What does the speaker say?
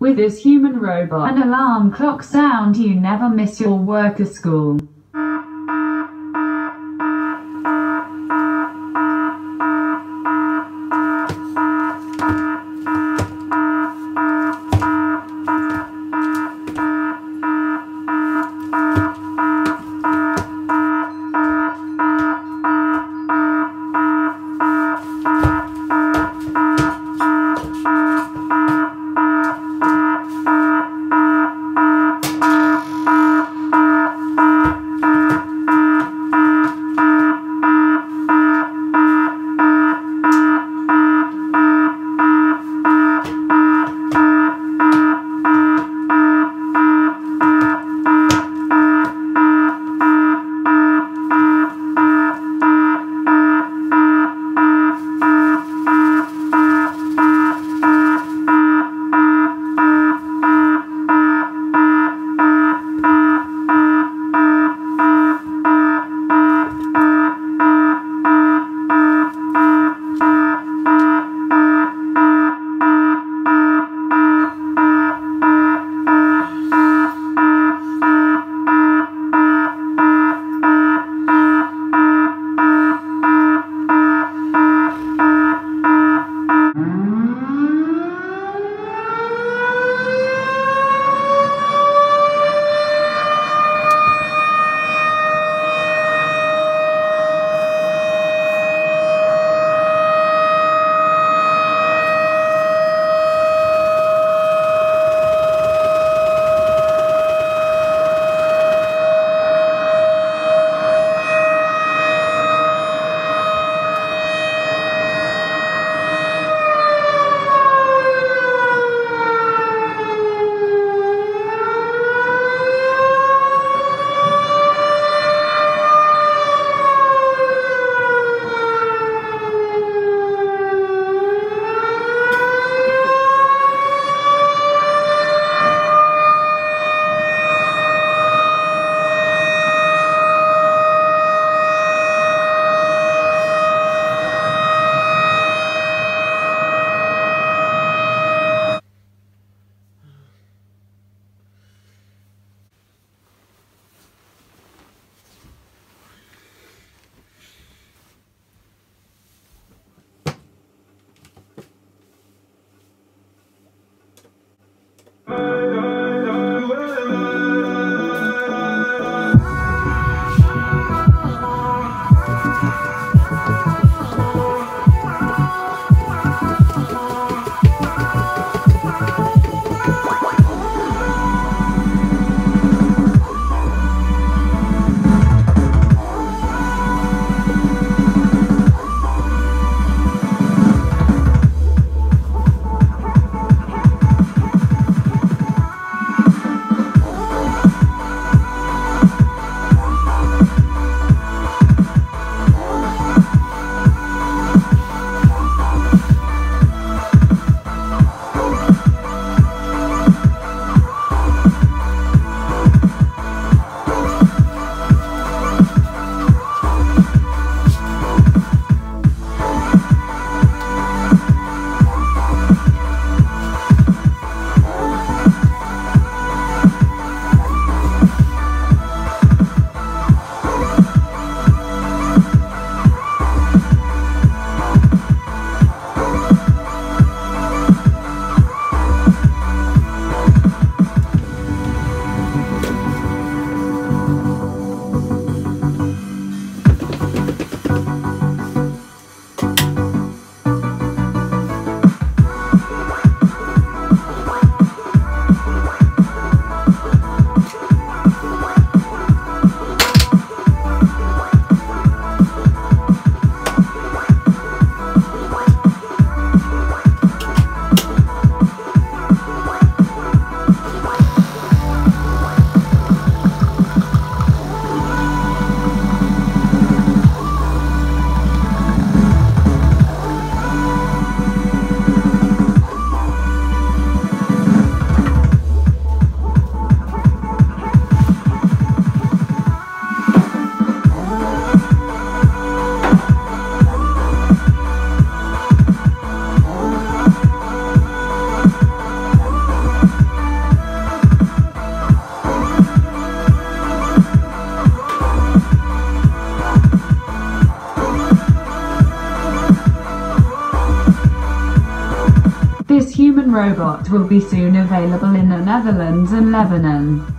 With this human robot and alarm clock sound you never miss your work or school. Robot will be soon available in the Netherlands and Lebanon.